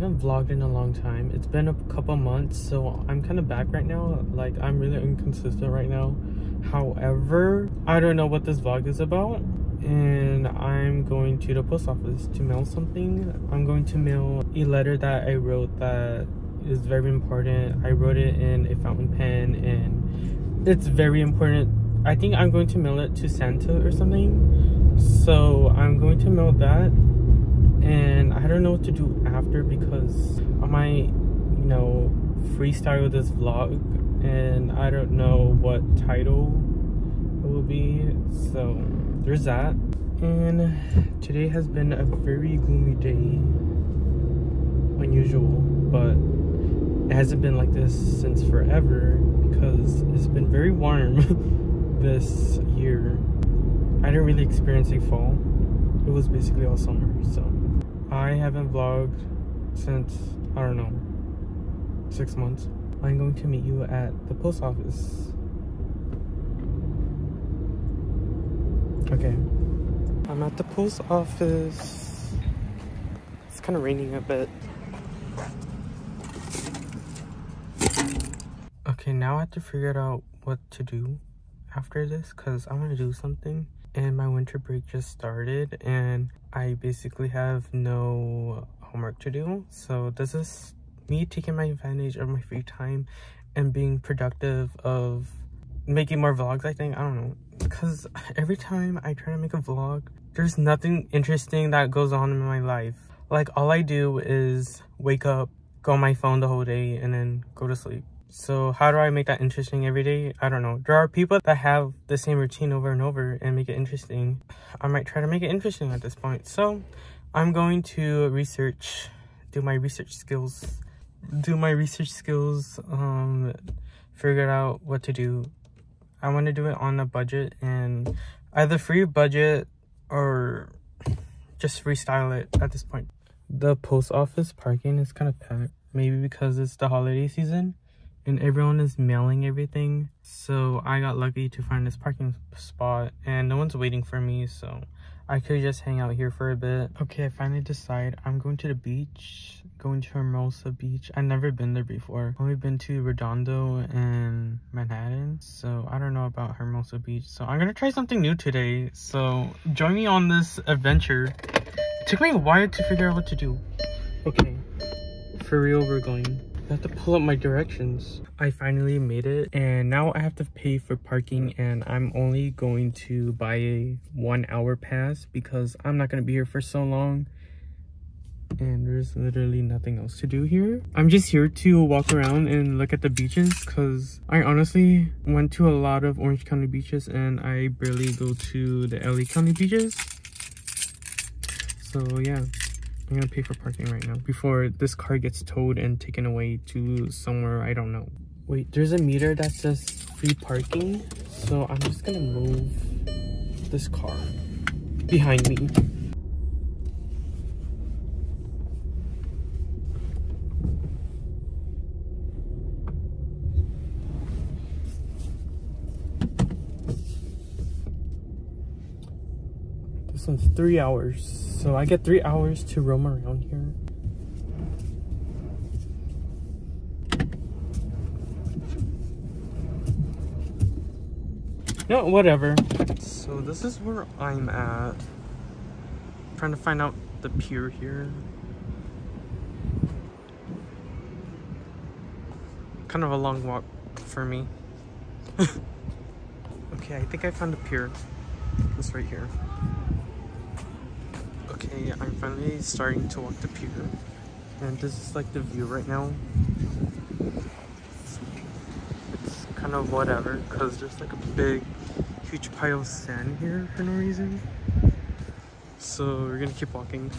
haven't vlogged in a long time. It's been a couple months, so I'm kind of back right now. Like, I'm really inconsistent right now. However, I don't know what this vlog is about. And I'm going to the post office to mail something. I'm going to mail a letter that I wrote that is very important. I wrote it in a fountain pen and it's very important. I think I'm going to mail it to Santa or something. So I'm going to mail that and I don't know what to do after because I might, you know, freestyle this vlog and I don't know what title it will be. So there's that. And today has been a very gloomy day. Unusual, but it hasn't been like this since forever because it's been very warm this year. I didn't really experience a fall. It was basically all summer, so I haven't vlogged since, I don't know, six months. I'm going to meet you at the post office. Okay. I'm at the post office. It's kind of raining a bit. Okay, now I have to figure out what to do after this because I want to do something and my winter break just started and I basically have no homework to do. So this is me taking my advantage of my free time and being productive of making more vlogs, I think. I don't know. Because every time I try to make a vlog, there's nothing interesting that goes on in my life. Like all I do is wake up, go on my phone the whole day, and then go to sleep. So how do I make that interesting every day? I don't know. There are people that have the same routine over and over and make it interesting. I might try to make it interesting at this point. So I'm going to research, do my research skills, do my research skills, um, figure out what to do. I want to do it on a budget and either free budget or just freestyle it at this point. The post office parking is kind of packed. Maybe because it's the holiday season and everyone is mailing everything. So i got lucky to find this parking spot and no one's waiting for me so i could just hang out here for a bit. Okay i finally decide i'm going to the beach going to hermosa beach. I've never been there before. Only been to redondo and manhattan so i don't know about hermosa beach. So i'm gonna try something new today. So join me on this adventure. It took me a while to figure out what to do. Okay for real we're going I have to pull up my directions. I finally made it and now I have to pay for parking and I'm only going to buy a one hour pass because I'm not going to be here for so long and there's literally nothing else to do here. I'm just here to walk around and look at the beaches because I honestly went to a lot of Orange County beaches and I barely go to the LA County beaches. So yeah. I'm gonna pay for parking right now before this car gets towed and taken away to somewhere I don't know. Wait, there's a meter that says free parking. So I'm just gonna move this car behind me. This one's three hours. So I get three hours to roam around here. No, whatever. So this is where I'm at. Trying to find out the pier here. Kind of a long walk for me. okay, I think I found a pier. This right here. Okay, I'm finally starting to walk the pier. And this is like the view right now. It's kind of whatever, because there's like a big, huge pile of sand here for no reason. So we're gonna keep walking.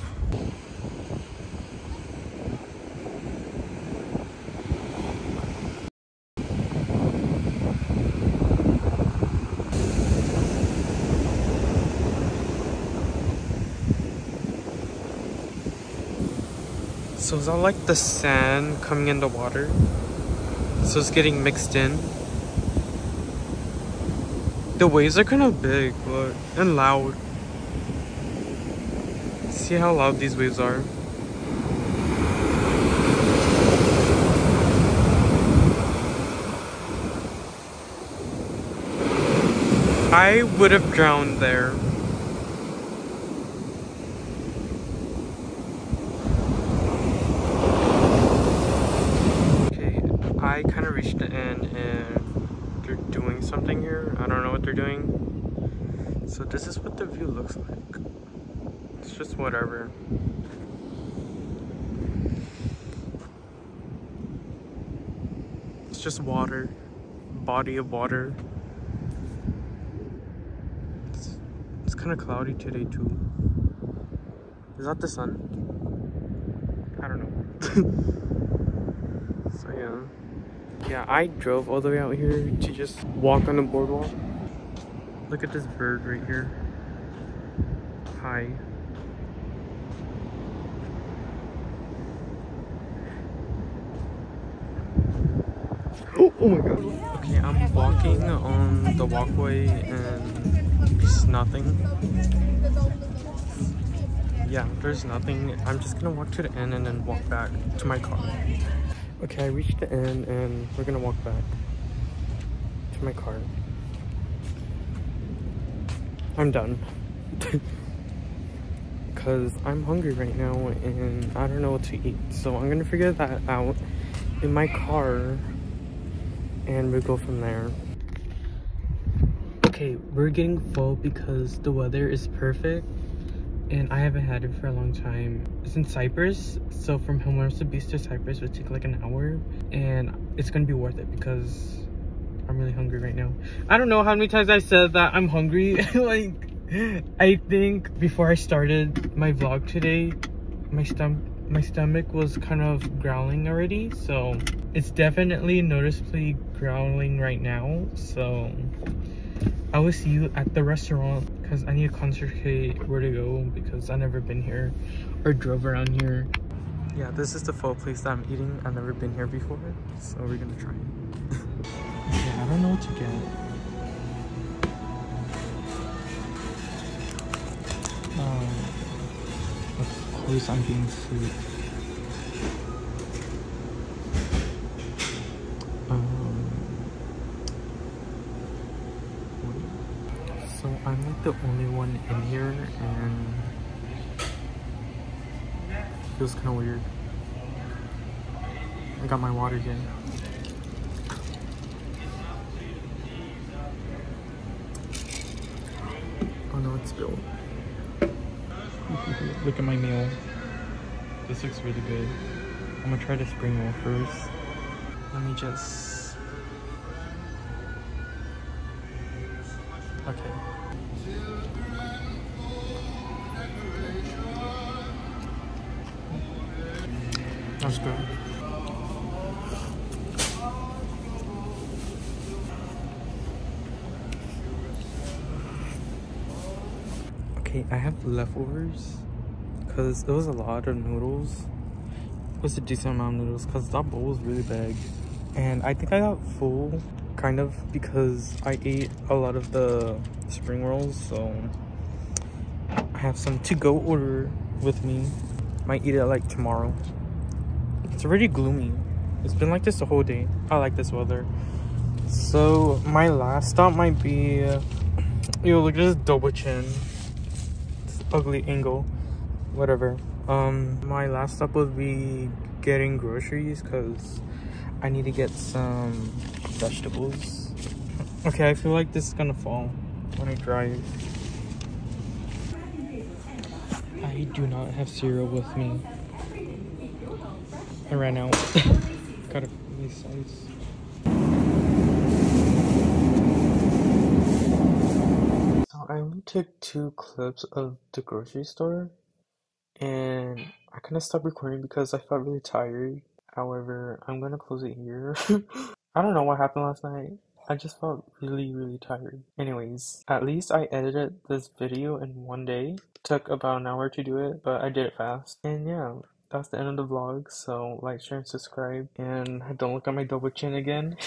So it's all like the sand coming in the water. So it's getting mixed in. The waves are kind of big, look, and loud. See how loud these waves are. I would have drowned there. I kind of reached the end and they're doing something here. I don't know what they're doing. So this is what the view looks like. It's just whatever. It's just water, body of water. It's, it's kind of cloudy today too. Is that the sun? I don't know. so yeah. Yeah, I drove all the way out here to just walk on the boardwalk. Look at this bird right here. Hi. Oh, oh my god. Okay, I'm walking on the walkway and there's nothing. Yeah, there's nothing. I'm just gonna walk to the end and then walk back to my car. Okay, I reached the end and we're gonna walk back to my car. I'm done. Because I'm hungry right now and I don't know what to eat. So I'm gonna figure that out in my car and we'll go from there. Okay, we're getting pho because the weather is perfect and I haven't had it for a long time. It's in Cypress, so from Hermosa Beach to Cypress would take like an hour and it's gonna be worth it because I'm really hungry right now. I don't know how many times I said that I'm hungry. like, I think before I started my vlog today, my stomach my stomach was kind of growling already so it's definitely noticeably growling right now so i will see you at the restaurant because i need to concentrate where to go because i've never been here or drove around here. Yeah this is the pho place that i'm eating. I've never been here before so we're gonna try it. Yeah i don't know what to get. Um, of course I'm being sweet. Um, so I'm like the only one in here and it feels kind of weird. I got my water here. Oh no, it's spilled. Look at my meal. This looks really good. I'm gonna try the spring roll first. Let me just... Okay. That's good. Okay, I have leftovers because it was a lot of noodles. It was a decent amount of noodles because that bowl was really big. And I think I got full kind of because I ate a lot of the spring rolls. So I have some to-go order with me. Might eat it like tomorrow. It's already gloomy. It's been like this the whole day. I like this weather. So my last stop might be, uh, yo, look at this double chin ugly angle whatever um my last stop would be getting groceries because i need to get some vegetables. Okay i feel like this is gonna fall when i drive. I do not have cereal with me. I ran out. Gotta these size So I only took two clips of the grocery store and I kind of stopped recording because I felt really tired. However, I'm gonna close it here. I don't know what happened last night. I just felt really, really tired. Anyways, at least I edited this video in one day. took about an hour to do it, but I did it fast. And yeah, that's the end of the vlog. So like, share, and subscribe. And don't look at my double chin again.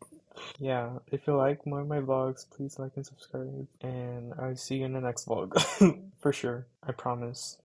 yeah, if you like more of my vlogs, please like and subscribe. And I'll see you in the next vlog. For sure. I promise.